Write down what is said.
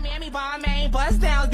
Miami, Balmain, bust down.